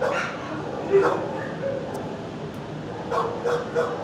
No, no, no, no.